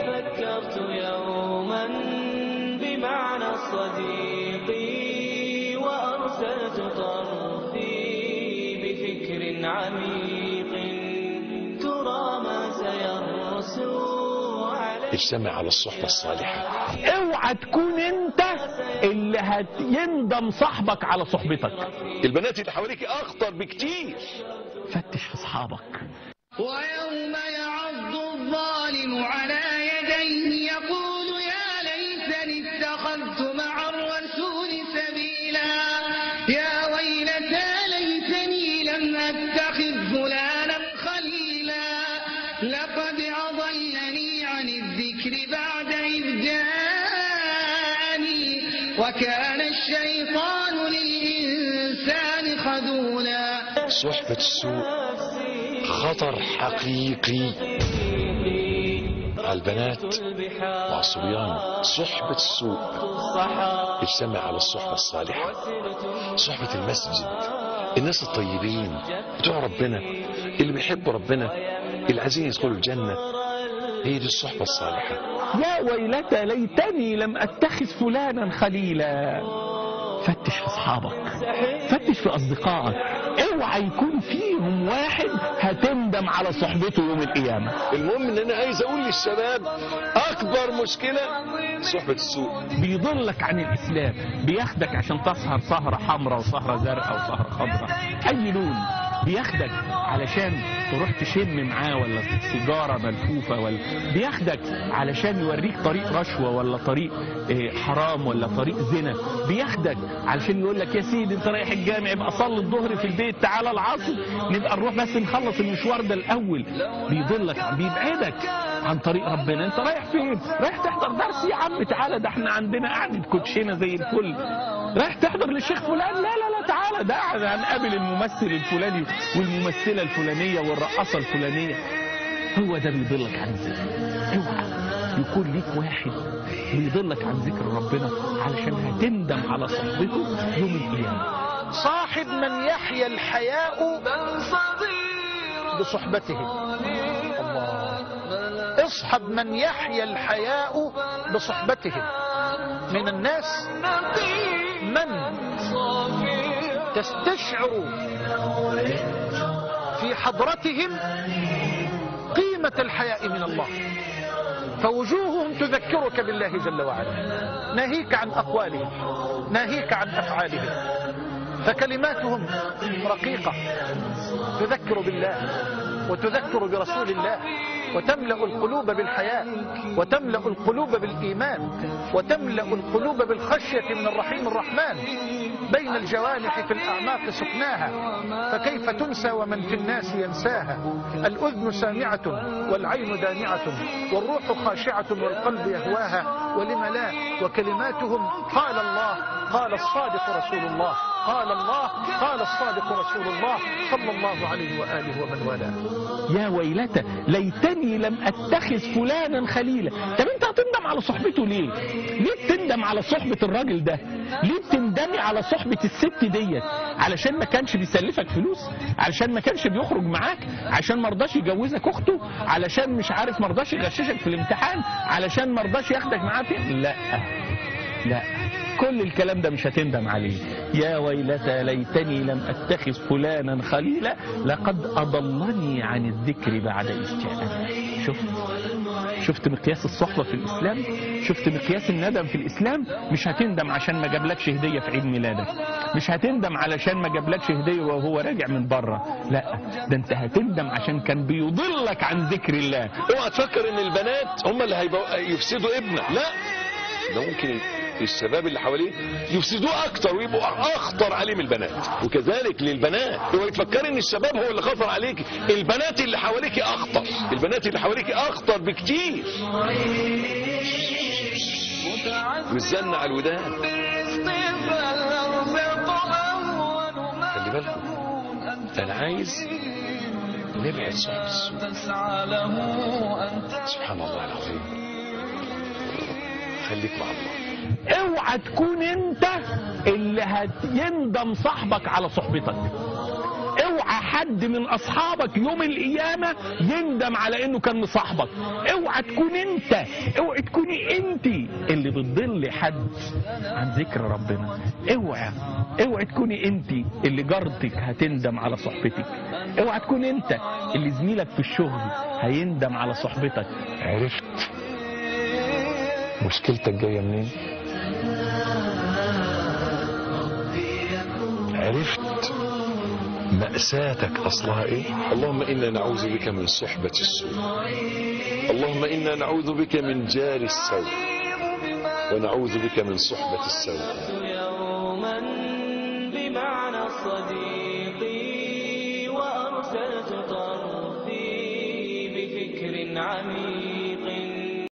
فكرت يوما بمعنى الصديق وأرسلت طرفي بفكر عميق. ترى ما سيرسو عليه اجتمع على الصحبة الصالحة. اوعى تكون انت اللي هيندم صاحبك على صحبتك. البنات اللي حواليك أخطر بكتير. فتش في أصحابك. ويوم يعض الظالم على اتخذت مع الرسول سبيلا. يا ويلتى ليتني لم أتخذ فلانا خليلا. لقد أضلني عن الذكر بعد إذ جاءني. وكان الشيطان للإنسان خذولا. صحبة السوء خطر حقيقي. على البنات مع الصبيان صحبة السوء. اجتمع على الصحبة الصالحة صحبة المسجد. الناس الطيبين بتوع ربنا اللي بيحبوا ربنا اللي عايزين يدخلوا الجنة. هي دي الصحبة الصالحة. يا ويلتى ليتني لم أتخذ فلانا خليلا. فتش في أصحابك فتش في أصدقائك. اوعى يكون فيهم واحد هتندم على صحبته يوم القيامة. المهم إن أنا عايز أقول للشباب أكبر مشكلة صحبة السوء بيضلك عن الإسلام بياخدك عشان تسهر سهرة حمراء وسهرة زرقاء وسهرة خضراء. أي لون؟ بياخدك علشان تروح تشم معاه ولا سيجارة ملفوفة ولا بياخدك علشان يوريك طريق رشوه ولا طريق آه، حرام ولا طريق زنا. بياخدك علشان يقول لك يا سيدي انت رايح الجامع يبقى صلي الظهر في البيت تعالى العصر نبقى نروح بس نخلص المشوار ده الأول. بيضلك بيبعدك عن طريق ربنا. انت رايح فين؟ رايح تحضر درس؟ يا عم تعالى ده إحنا عندنا قعده كوتشينة زي الفل. رايح تحضر للشيخ فلان؟ لا لا لا. تعالى ده هنقابل الممثل الفلاني والممثلة الفلانية والرقاصة الفلانية. هو ده بيضلك عن الذكر اوعى يكون ليك واحد بيضلك عن ذكر ربنا علشان هتندم على صحبته يوم القيامة. صاحب من يحيا الحياء بصحبته. الله. اصحب من يحيا الحياء بصحبته. من الناس. من تستشعر في حضرتهم قيمة الحياء من الله. فوجوههم تذكرك بالله جل وعلا. ناهيك عن أقوالهم ناهيك عن أفعالهم. فكلماتهم رقيقة تذكر بالله وتذكر برسول الله. وتملأ القلوب بالحياة وتملأ القلوب بالإيمان وتملأ القلوب بالخشية من الرحيم الرحمن. بين الجوانح في الأعماق سكناها فكيف تنسى ومن في الناس ينساها؟ الأذن سامعة والعين دامعة والروح خاشعة والقلب يهواها ولم لا؟ وكلماتهم قال الله قال الصادق رسول الله قال الله قال الصادق رسول الله صلى الله عليه وآله ومن والاه. يا ويلتى ليتني لم أتخذ فلانا خليلا. طب أنت هتندم على صحبته ليه؟ ليه بتندم على صحبة الراجل ده؟ ليه بتندمي على صحبة الست ديت؟ علشان ما كانش بيسلفك فلوس؟ علشان ما كانش بيخرج معاك؟ علشان ما رضاش يجوزك أخته؟ علشان مش عارف ما رضاش يغششك في الامتحان؟ علشان ما رضاش ياخدك معاه فين؟ لا. لا. كل الكلام ده مش هتندم عليه. يا ويلتى ليتني لم أتخذ فلانا خليلا لقد أضلني عن الذكر بعد اذ جاءني شفت؟ شفت مقياس الصحبة في الإسلام؟ شفت مقياس الندم في الإسلام؟ مش هتندم عشان ما جابلكش هدية في عيد ميلادك. مش هتندم علشان ما جابلكش هدية وهو راجع من بره. لا ده انت هتندم عشان كان بيضلك عن ذكر الله. اوعى تفكر إن البنات هم اللي هيبقوا يفسدوا ابنك. لا. ده ممكن الشباب اللي حواليه يفسدوه أكتر ويبقوا أخطر عليه من البنات. وكذلك للبنات اوعى تفكري إن الشباب هو اللي خطر عليك البنات اللي حواليك أخطر. البنات اللي حواليك أخطر بكتير. والزن على الودان. خلي بالكم أنا عايز نبعد صحب السوء سبحان الله العظيم. خليك مع الله. اوعى تكون انت اللي هيندم صاحبك على صحبتك. اوعى حد من اصحابك يوم القيامة يندم على انه كان مصاحبك. اوعى تكون انت اوعى تكوني انت اللي بتضل حد عن ذكر ربنا. اوعى اوعى تكوني انت اللي جارتك هتندم على صحبتك. اوعى تكون انت اللي زميلك في الشغل هيندم على صحبتك. عرفت مشكلتك جاية منين؟ عرفت مأساتك أصلها إيه اللهم إنا نعوذ بك من صحبة السوء. اللهم إنا نعوذ بك من جار السوء. ونعوذ بك من صحبة السوء. يوما بمعنى الصديق وأرسلت طريقا